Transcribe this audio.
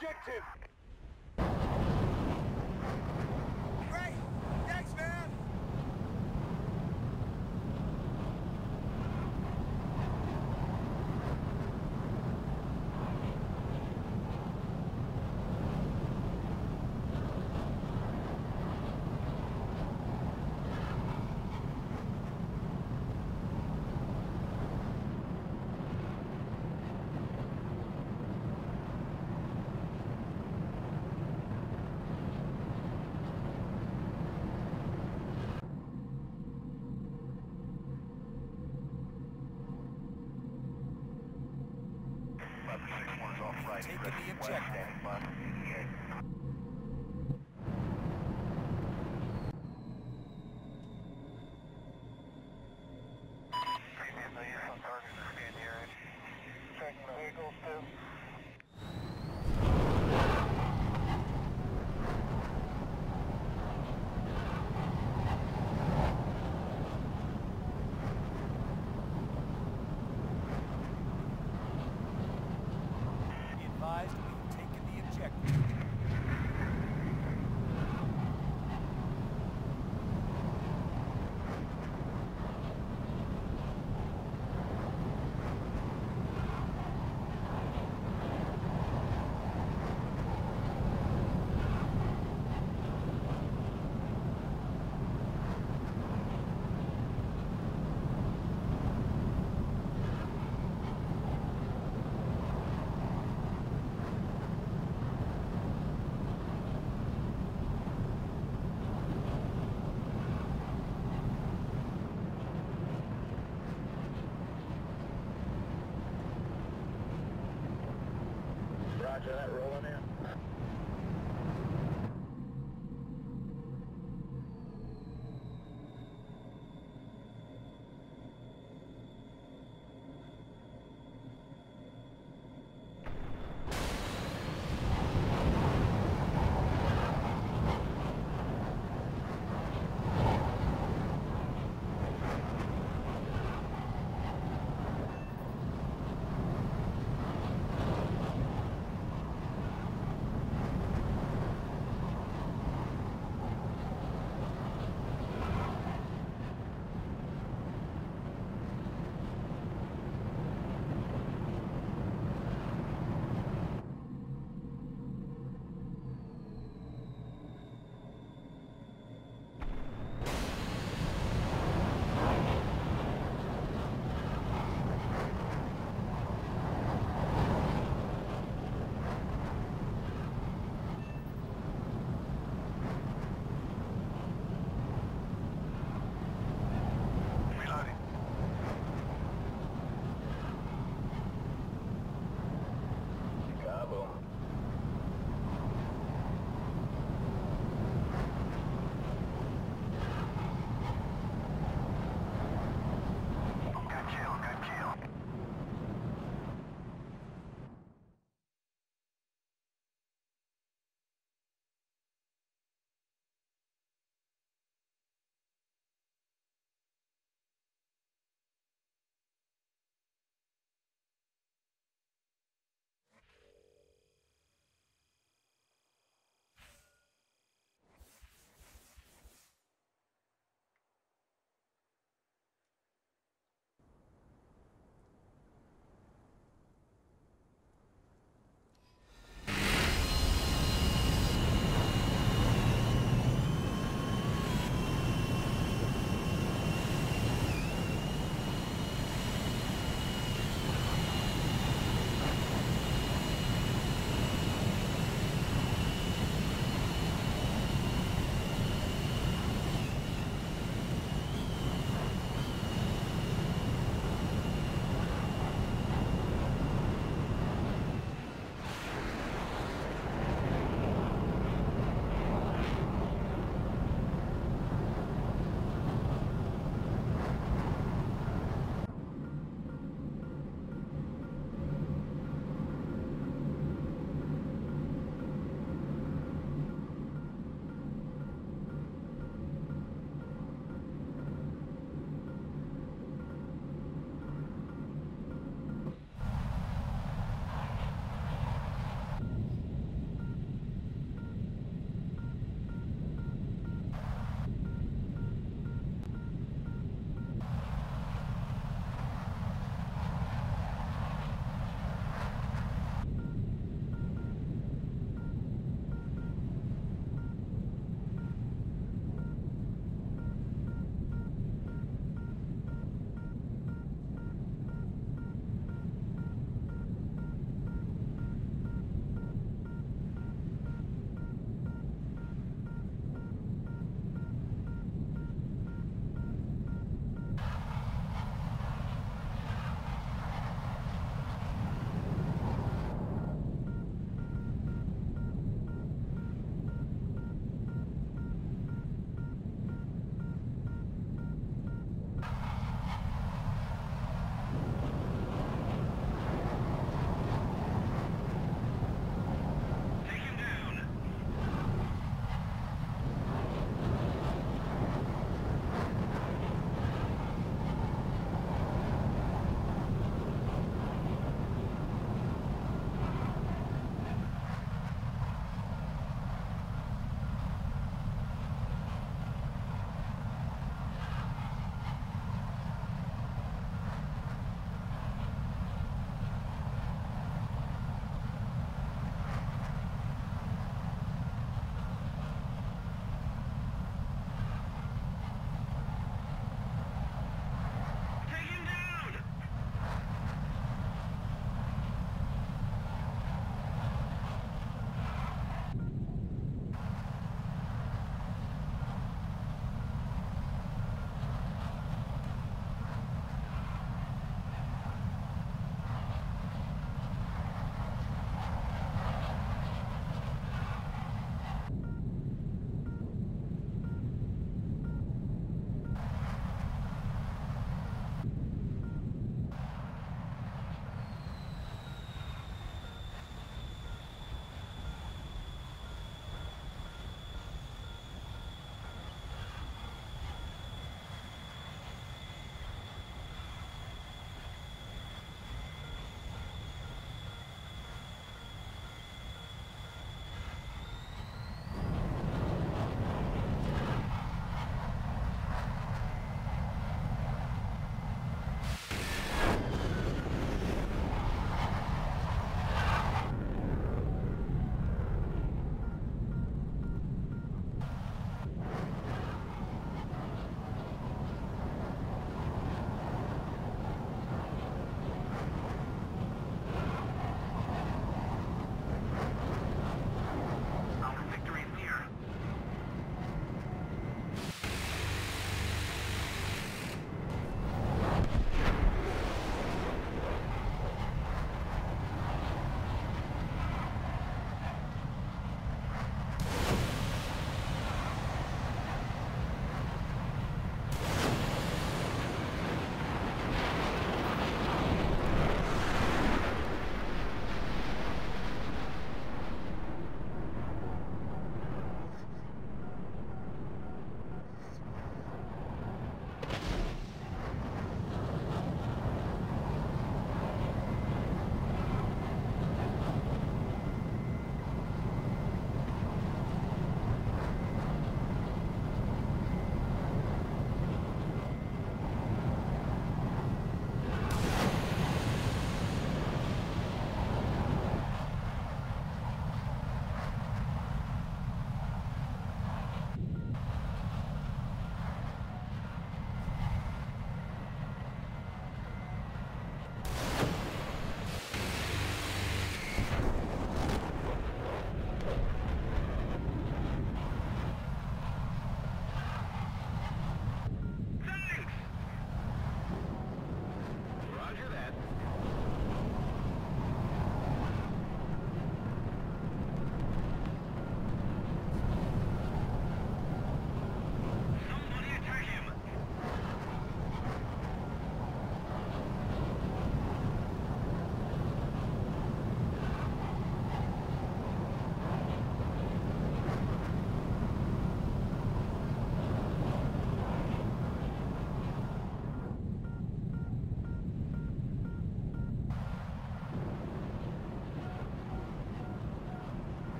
objective.